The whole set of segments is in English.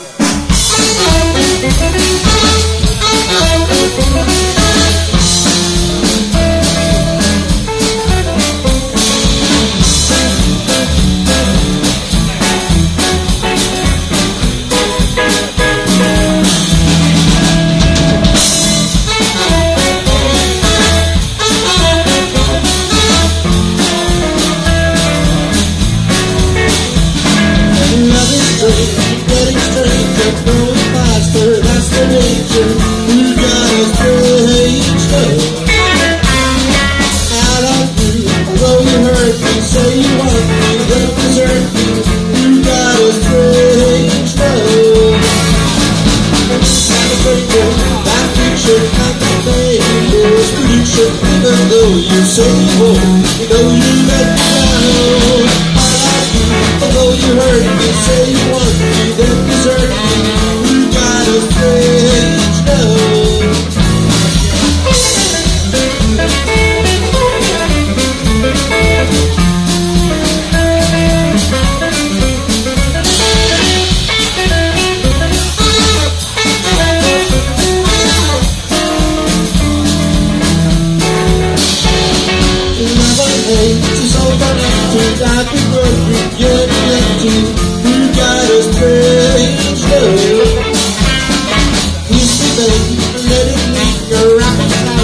Love picture, not that name, is prediction, even though you. say you you know you let me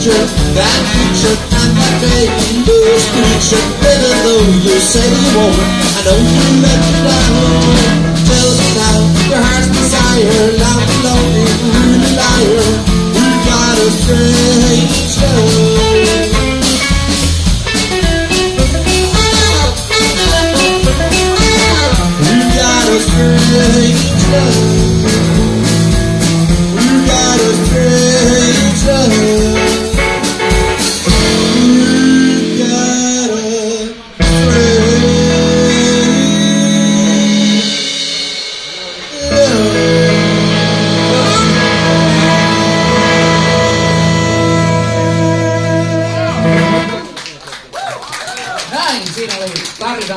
stranger, that picture and that baby lose picture. Even though you say you won't, I know you let me down. Tell me now, your heart's desire, love you, love you, really liar. We got a strange a strange love. 大家。